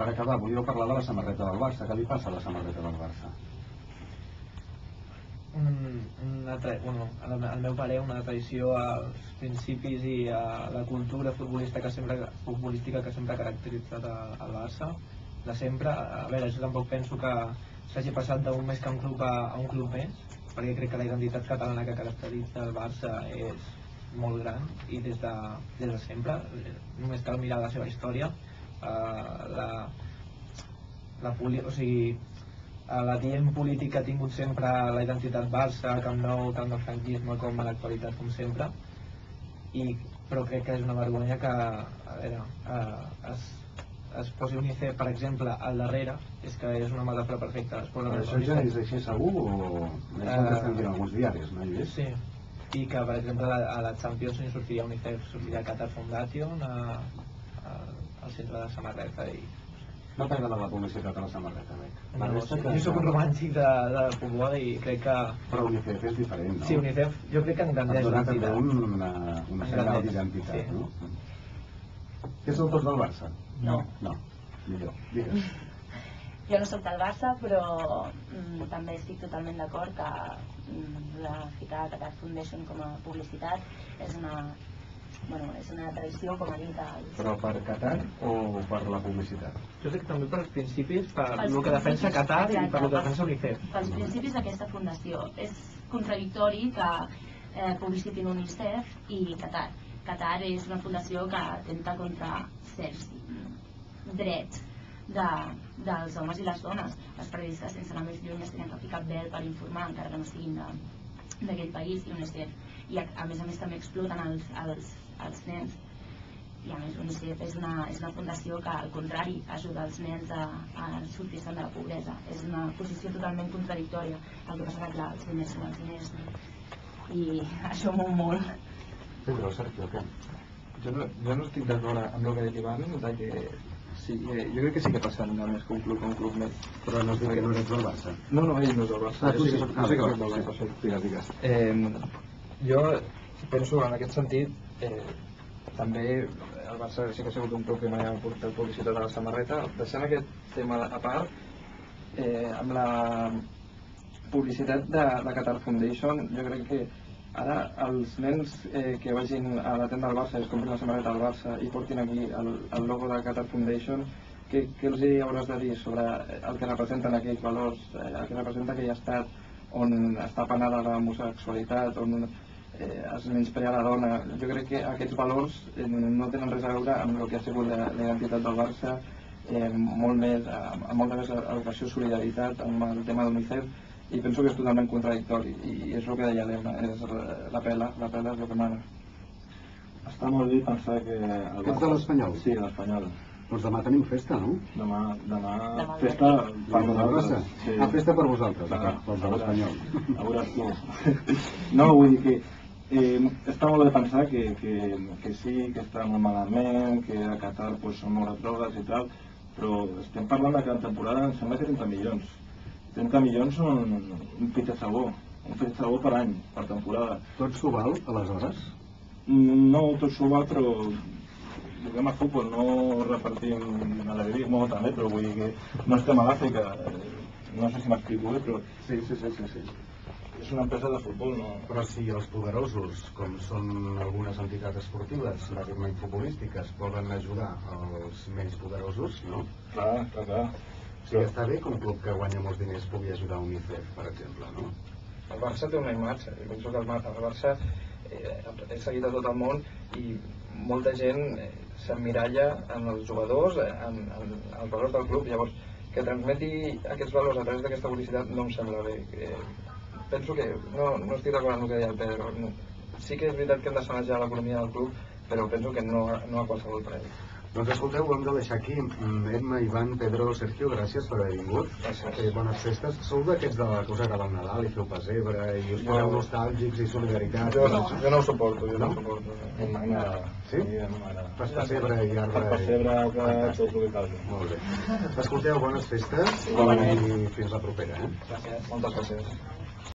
Per acabar, volíeu parlar de la samarreta del Barça. Què li passa a la samarreta del Barça? un, una tra... bueno, al meu parer una tradició als principis i a la cultura futbolista que sempre, futbolística que sempre ha caracteritzat el Barça de sempre, a veure, jo tampoc penso que s'hagi passat d'un més que un club a, a un club més perquè crec que la identitat catalana que caracteritza el Barça és molt gran i des de, des de sempre eh, només cal mirar la seva història eh, la, la poli... o sigui, eh, la dient política ha tingut sempre la identitat Barça, Camp Nou, tant del franquisme com a l'actualitat, com sempre. I, però crec que és una vergonya que a veure, eh, es, es posi UNICEF, per exemple, al darrere, és que és una metàfora perfecta. Es posa Però això ja és així segur o és el que estan dient alguns diaris, no hi és? Sí, i que per exemple a la, Champions hi sortiria UNICEF, sortiria Qatar Foundation a, a, al centre de samarreta i No t'agrada la publicitat a la samarreta, Bec? no, sí, jo sóc un romàntic de, de futbol i crec que Però UNICEF és diferent, no? sí, UNICEF jo crec que Et engrandeix dona també l'entitat. un, una, una senyal Engrandeix, d'identitat, sí. no? Què sou tots del Barça? No. No, millor. Digues. Jo no sóc del Barça, però mm, també estic totalment d'acord que mm, la ficar Qatar Foundation com a publicitat és una, bueno, és una tradició, com ha dit el... Però per Qatar o per la publicitat? Jo crec que també pels principis, per Pels el que defensa Qatar i per exacte, el que defensa UNICEF. Pels principis d'aquesta fundació. És contradictori que eh, publicitin UNICEF i Qatar. Qatar és una fundació que atenta contra certs drets de, dels homes i les dones. Els periodistes, sense anar més lluny, es tenen que ficar vel per informar, encara que no siguin d'aquell país i UNICEF. I a, a més a més també exploten els, els, els nens i a més UNICEF és una, és una fundació que al contrari ajuda els nens a, a sortir-se'n de la pobresa és una posició totalment contradictòria el que passa que clar, els diners són els diners i això mou molt Pedro, Sergio, què? Jo no, jo no estic d'acord amb el que ha dit Ivan, de que sí, eh, jo crec que sí que passen de més que un club un club més. Però no has dit que no ets del Barça. No, no, ell no és del Barça. Ah, tu jo sí. que soc, Ah, jo sí que d'acord, soc del sí. Barça, sí. Digues, digues. Eh, jo penso en aquest sentit eh, també el Barça sí que ha sigut un club que mai ha portat publicitat a la samarreta. Deixant aquest tema a part eh, amb la publicitat de, de Qatar Foundation jo crec que ara els nens eh, que vagin a la tenda del Barça i es comprin la samarreta del Barça i portin aquí el, el logo de Qatar Foundation què, què els hi hauràs de dir sobre el que representen aquells valors eh, el que representa aquell estat on està penada l'homosexualitat on eh, es menysprea la dona jo crec que aquests valors eh, no tenen res a veure amb el que ha sigut la, la identitat del Barça eh, molt més, amb, amb molta més educació i solidaritat amb el tema d'UNICEF i penso que és totalment contradictori i és el que deia l'Emma, és la pela, la pela és el que mana. Està molt bé pensar que... El Ets de l'Espanyol? Sí, de l'Espanyol. Doncs demà tenim festa, no? Demà, demà, Demà festa Per vosaltres? Sí. Ah, festa per vosaltres, d'acord, pels de l'Espanyol. A veuràs tu. No, vull dir que eh, està molt bé pensar que, que, que sí, que està molt malament, que a Qatar pues, són molt drogues i tal, però estem parlant de que en temporada em sembla que 30 milions. 30 milions són un pit de sabó, un pit de sabó per any, per temporada. Tot s'ho val, aleshores? No tot s'ho va, però juguem a futbol, no repartim alegrisme també, però vull dir que no estem a l'Àfrica. Eh, No sé si m'explico bé, però Sí, sí, sí, sí, sí. És una empresa de futbol, no... Però si els poderosos, com són algunes entitats esportives, bàsicament futbolístiques, volen ajudar els menys poderosos, no? Clar, clar, clar. O sigui, està bé que un club que guanya molts diners pugui ajudar UNICEF, per exemple, no? El Barça té una imatge, jo penso que el, Mar- el Barça eh, és seguit a tot el món i molta gent eh, s'emmiralla en els jugadors, eh, en, en els valors del club, llavors que transmeti aquests valors a través d'aquesta publicitat no em sembla bé. Eh, penso que no, no estic d'acord amb el que deia el Pedro. No. Sí que és veritat que hem de sanejar l'economia del club, però penso que no, no a qualsevol preu. Doncs escolteu, ho hem de deixar aquí. Mm, Emma, Ivan, Pedro, Sergio, gràcies per haver vingut. Gràcies. Eh, bones festes. Sou d'aquests de la cosa que al Nadal i feu pessebre i us poseu Jo- nostàlgics i solidaritat. Jo, jo no ho suporto, jo no, No? ho suporto. Mi m'agrada. Sí? Mi m'agrada. Fas pessebre i arbre. Fas pessebre, que tot el que calgui. Molt bé. Escolteu, bones festes Igualment. i fins la propera. Eh? Gràcies. Moltes gràcies.